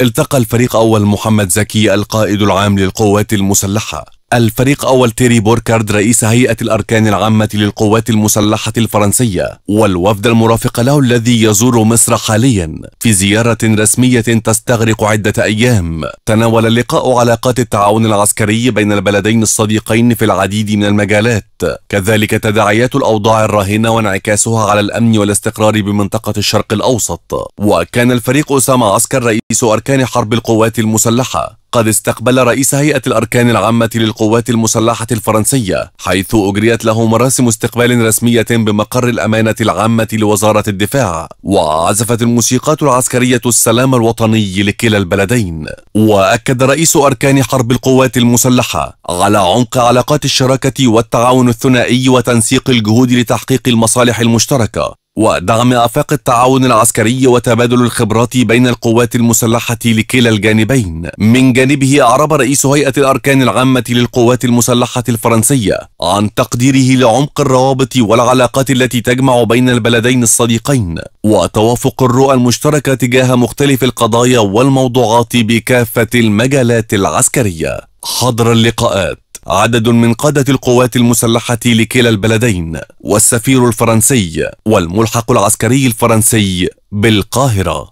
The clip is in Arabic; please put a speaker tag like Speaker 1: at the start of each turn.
Speaker 1: التقى الفريق أول محمد زكي القائد العام للقوات المسلحة. الفريق أول تيري بوركارد رئيس هيئة الأركان العامة للقوات المسلحة الفرنسية والوفد المرافق له الذي يزور مصر حاليا في زيارة رسمية تستغرق عدة أيام. تناول اللقاء علاقات التعاون العسكري بين البلدين الصديقين في العديد من المجالات. كذلك تداعيات الأوضاع الراهنة وانعكاسها على الأمن والاستقرار بمنطقة الشرق الأوسط. وكان الفريق أسامة عسكر رئيس أركان حرب القوات المسلحة قد استقبل رئيس هيئة الأركان العامة للقوات المسلحة الفرنسية حيث أجريت له مراسم استقبال رسمية بمقر الأمانة العامة لوزارة الدفاع وعزفت الموسيقات العسكرية السلام الوطني لكلا البلدين. وأكد رئيس أركان حرب القوات المسلحة على عمق علاقات الشراكة والتعاون الثنائي وتنسيق الجهود لتحقيق المصالح المشتركة. ودعم آفاق التعاون العسكري وتبادل الخبرات بين القوات المسلحة لكلا الجانبين. من جانبه أعرب رئيس هيئة الأركان العامة للقوات المسلحة الفرنسية عن تقديره لعمق الروابط والعلاقات التي تجمع بين البلدين الصديقين وتوافق الرؤى المشتركة تجاه مختلف القضايا والموضوعات بكافة المجالات العسكرية. حضر اللقاءات. عدد من قادة القوات المسلحة لكلا البلدين والسفير الفرنسي والملحق العسكري الفرنسي بالقاهرة.